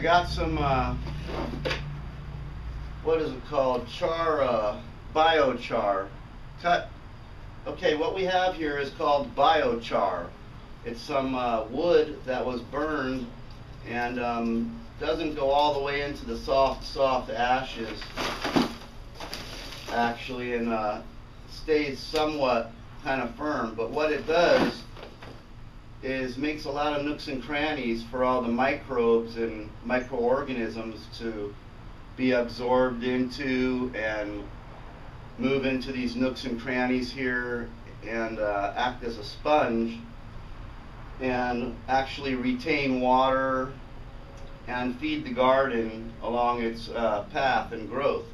got some, uh, what is it called? Char, uh, biochar. Cut. Okay, what we have here is called biochar. It's some uh, wood that was burned and um, doesn't go all the way into the soft, soft ashes, actually, and uh, stays somewhat kind of firm. But what it does is makes a lot of nooks and crannies for all the microbes and microorganisms to be absorbed into and move into these nooks and crannies here and uh, act as a sponge and actually retain water and feed the garden along its uh, path and growth.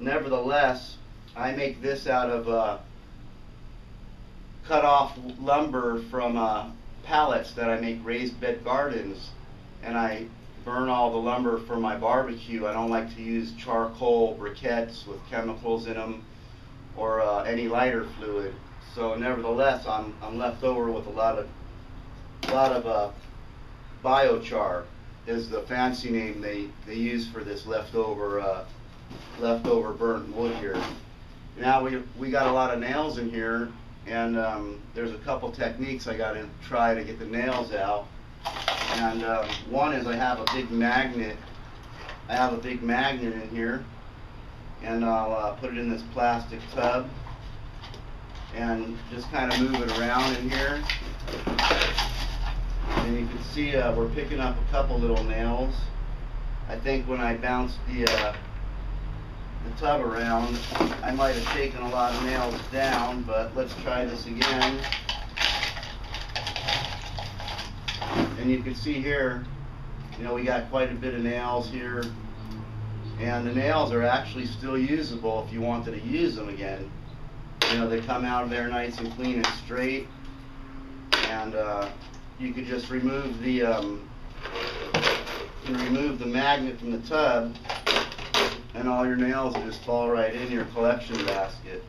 Nevertheless, I make this out of uh, cut off lumber from uh, pallets that I make raised bed gardens and I burn all the lumber for my barbecue. I don't like to use charcoal briquettes with chemicals in them or uh, any lighter fluid. So nevertheless, I'm, I'm left over with a lot of, lot of uh, biochar is the fancy name they, they use for this leftover, uh, leftover burnt wood here. Now we, we got a lot of nails in here and um, there's a couple techniques I got to try to get the nails out. And uh, one is I have a big magnet. I have a big magnet in here, and I'll uh, put it in this plastic tub and just kind of move it around in here. And you can see uh, we're picking up a couple little nails. I think when I bounce the uh, the tub around. I might have taken a lot of nails down, but let's try this again. And you can see here, you know, we got quite a bit of nails here. And the nails are actually still usable if you wanted to use them again. You know, they come out of there nice and clean and straight. And uh, you could just remove the um, remove the magnet from the tub and all your nails just fall right in your collection basket.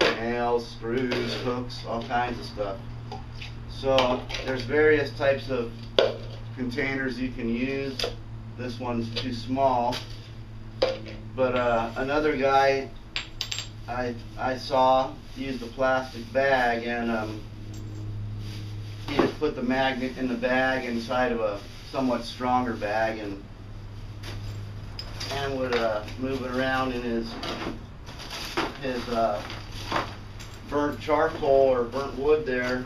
Nails, screws, hooks, all kinds of stuff. So there's various types of containers you can use. This one's too small. But uh, another guy I, I saw used a plastic bag and um, he just put the magnet in the bag inside of a somewhat stronger bag and and would uh, move it around in his his uh, burnt charcoal or burnt wood there.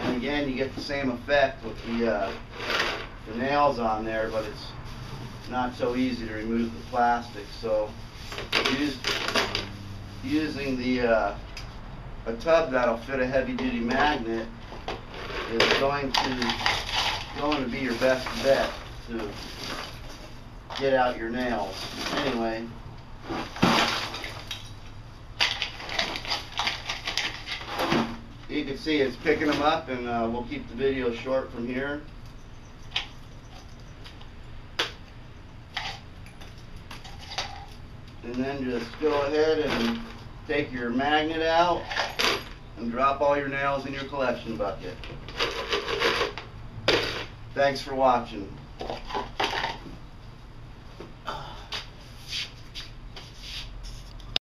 And again, you get the same effect with the, uh, the nails on there, but it's not so easy to remove the plastic. So use, using the uh, a tub that'll fit a heavy-duty magnet is going to going to be your best bet to get out your nails. Anyway. You can see it's picking them up and uh, we'll keep the video short from here. And then just go ahead and take your magnet out and drop all your nails in your collection bucket. Thanks for watching.